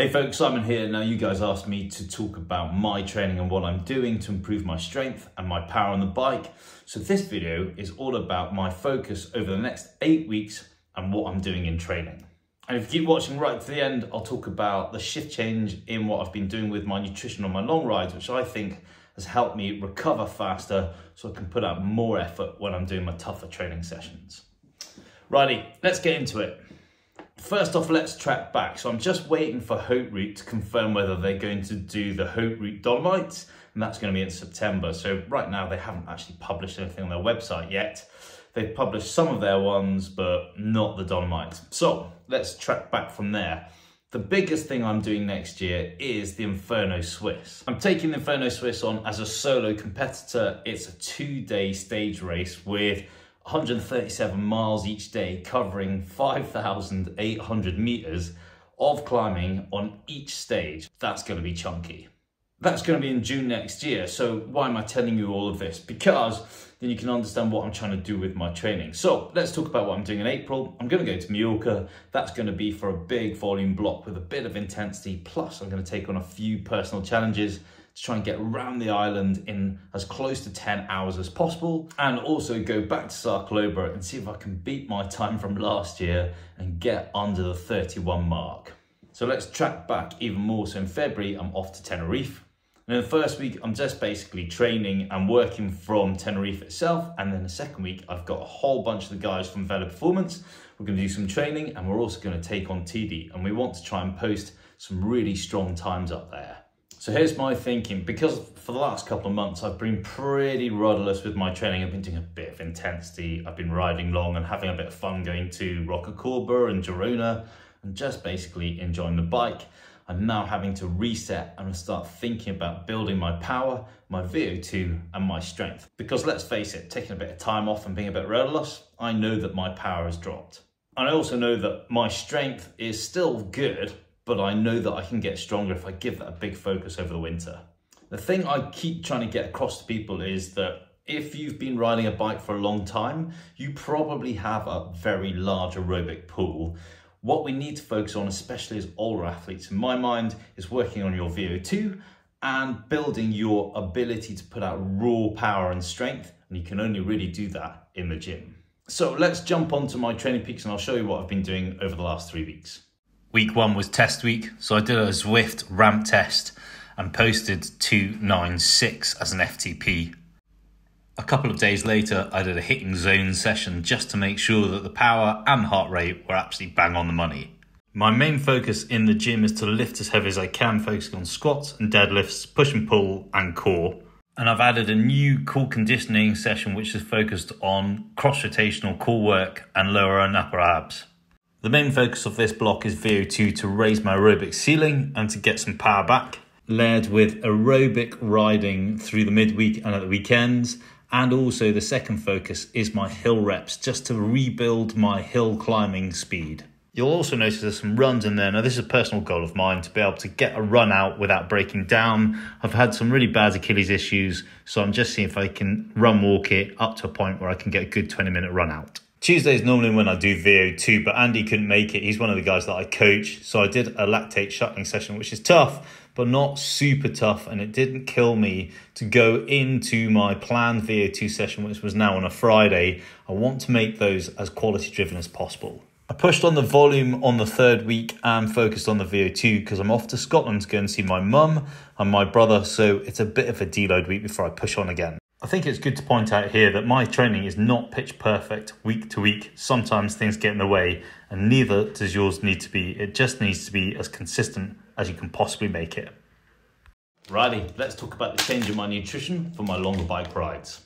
Hey folks, Simon here. Now you guys asked me to talk about my training and what I'm doing to improve my strength and my power on the bike. So this video is all about my focus over the next eight weeks and what I'm doing in training. And if you keep watching right to the end, I'll talk about the shift change in what I've been doing with my nutrition on my long rides, which I think has helped me recover faster so I can put out more effort when I'm doing my tougher training sessions. Righty, let's get into it. First off, let's track back. So I'm just waiting for Haute Route to confirm whether they're going to do the Haute Route Dolomites, and that's going to be in September. So right now they haven't actually published anything on their website yet. They've published some of their ones, but not the Dolomites. So let's track back from there. The biggest thing I'm doing next year is the Inferno Swiss. I'm taking the Inferno Swiss on as a solo competitor. It's a two-day stage race with 137 miles each day, covering 5,800 meters of climbing on each stage. That's going to be chunky. That's going to be in June next year. So why am I telling you all of this? Because then you can understand what I'm trying to do with my training. So let's talk about what I'm doing in April. I'm going to go to Mallorca. That's going to be for a big volume block with a bit of intensity. Plus I'm going to take on a few personal challenges to try and get around the island in as close to 10 hours as possible and also go back to Sa Calobra and see if I can beat my time from last year and get under the 31 mark. So let's track back even more. So in February, I'm off to Tenerife. And in the first week, I'm just basically training and working from Tenerife itself. And then the second week, I've got a whole bunch of the guys from Velo Performance. We're gonna do some training and we're also gonna take on Teide. And we want to try and post some really strong times up there. So here's my thinking, because for the last couple of months, I've been pretty rudderless with my training. I've been doing a bit of intensity. I've been riding long and having a bit of fun going to Rocacorba and Girona and just basically enjoying the bike. I'm now having to reset and start thinking about building my power, my VO2 and my strength. Because let's face it, taking a bit of time off and being a bit rudderless, I know that my power has dropped. And I also know that my strength is still good, but I know that I can get stronger if I give that a big focus over the winter. The thing I keep trying to get across to people is that if you've been riding a bike for a long time, you probably have a very large aerobic pool. What we need to focus on, especially as older athletes, in my mind, is working on your VO2 and building your ability to put out raw power and strength. And you can only really do that in the gym. So let's jump onto my TrainingPeaks and I'll show you what I've been doing over the last three weeks. Week one was test week, so I did a Zwift ramp test and posted 296 as an FTP. A couple of days later, I did a hitting zone session just to make sure that the power and heart rate were absolutely bang on the money. My main focus in the gym is to lift as heavy as I can, focusing on squats and deadlifts, push and pull, and core. And I've added a new core conditioning session which is focused on cross rotational core work and lower and upper abs. The main focus of this block is VO2 to raise my aerobic ceiling and to get some power back, led with aerobic riding through the midweek and at the weekends. And also the second focus is my hill reps, just to rebuild my hill climbing speed. You'll also notice there's some runs in there. Now, this is a personal goal of mine to be able to get a run out without breaking down. I've had some really bad Achilles issues, so I'm just seeing if I can run walk it up to a point where I can get a good 20 minute run out. Tuesday is normally when I do VO2, but Andy couldn't make it. He's one of the guys that I coach. So I did a lactate shuttling session, which is tough, but not super tough. And it didn't kill me to go into my planned VO2 session, which was now on a Friday. I want to make those as quality driven as possible. I pushed on the volume on the third week and focused on the VO2 because I'm off to Scotland to go and see my mum and my brother. So it's a bit of a deload week before I push on again. I think it's good to point out here that my training is not pitch perfect week to week. Sometimes things get in the way, and neither does yours need to be. It just needs to be as consistent as you can possibly make it. Righty, let's talk about the change in my nutrition for my longer bike rides.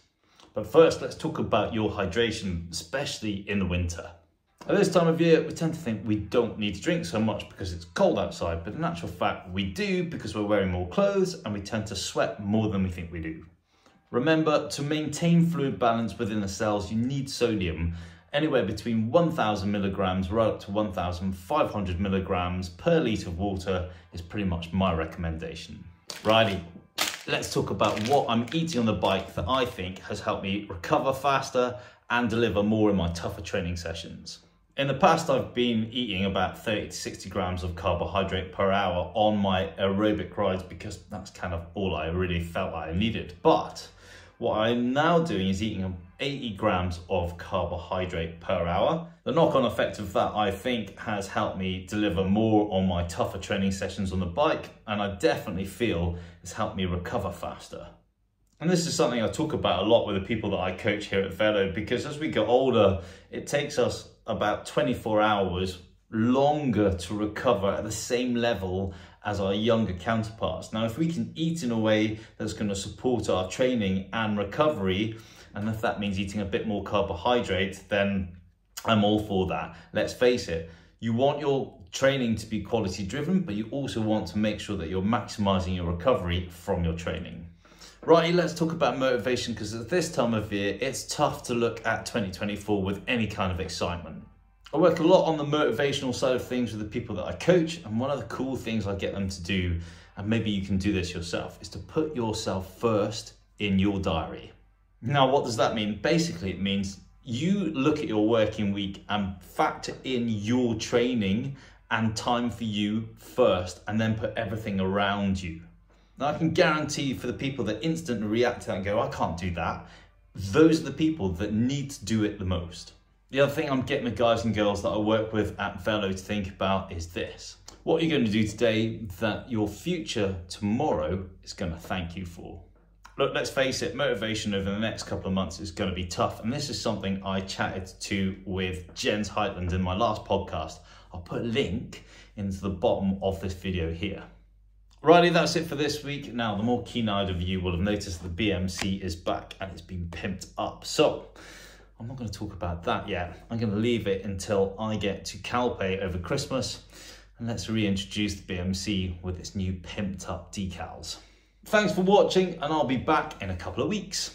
But first, let's talk about your hydration, especially in the winter. At this time of year, we tend to think we don't need to drink so much because it's cold outside, but in actual fact, we do because we're wearing more clothes and we tend to sweat more than we think we do. Remember, to maintain fluid balance within the cells, you need sodium anywhere between 1000 milligrams right up to 1500 milligrams per litre of water is pretty much my recommendation. Righty, let's talk about what I'm eating on the bike that I think has helped me recover faster and deliver more in my tougher training sessions. In the past, I've been eating about 30 to 60 grams of carbohydrate per hour on my aerobic rides because that's kind of all I really felt I needed. But what I'm now doing is eating 80 grams of carbohydrate per hour. The knock-on effect of that, I think, has helped me deliver more on my tougher training sessions on the bike, and I definitely feel it's helped me recover faster. And this is something I talk about a lot with the people that I coach here at Velo because as we get older, it takes us about 24 hours longer to recover at the same level as our younger counterparts. Now, if we can eat in a way that's going to support our training and recovery, and if that means eating a bit more carbohydrate, then I'm all for that. Let's face it, you want your training to be quality driven, but you also want to make sure that you're maximizing your recovery from your training. Right, let's talk about motivation because at this time of year, it's tough to look at 2024 with any kind of excitement. I work a lot on the motivational side of things with the people that I coach, and one of the cool things I get them to do, and maybe you can do this yourself, is to put yourself first in your diary. Now, what does that mean? Basically, it means you look at your working week and factor in your training and time for you first, and then put everything around you. Now, I can guarantee for the people that instantly react to that and go, I can't do that, those are the people that need to do it the most. The other thing I'm getting the guys and girls that I work with at Velo to think about is this. What are you going to do today that your future tomorrow is going to thank you for? Look, let's face it, motivation over the next couple of months is going to be tough. And this is something I chatted to with Jens Heitland in my last podcast. I'll put a link into the bottom of this video here. Righty, that's it for this week. Now, the more keen-eyed of you will have noticed the BMC is back and it's been pimped up. So, I'm not going to talk about that yet. I'm going to leave it until I get to Calpe over Christmas and let's reintroduce the BMC with its new pimped up decals. Thanks for watching and I'll be back in a couple of weeks.